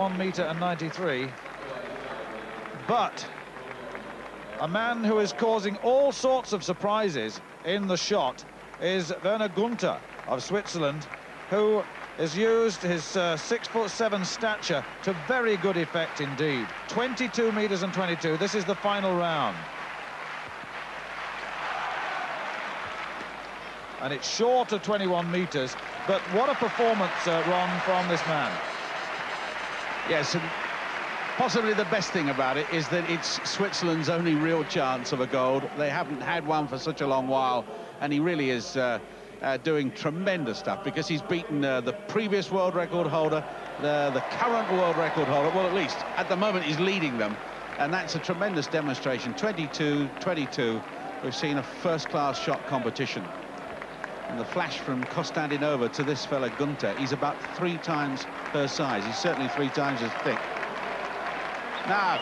1 metre and 93. But a man who is causing all sorts of surprises in the shot is Werner Gunthoer of Switzerland, who has used his uh, six foot seven stature to very good effect indeed. 22 metres and 22. This is the final round. And it's short of 21 metres, but what a performance, uh, Ron, from this man. Yes, and possibly the best thing about it is that it's Switzerland's only real chance of a gold. They haven't had one for such a long while, and he really is uh, uh, doing tremendous stuff because he's beaten uh, the previous world record holder, the, the current world record holder, well, at least at the moment he's leading them, and that's a tremendous demonstration. 22-22, we've seen a first-class shot competition. And the flash from Kostadinova to this fella Gunthoer, he's about three times her size. He's certainly three times as thick. Now,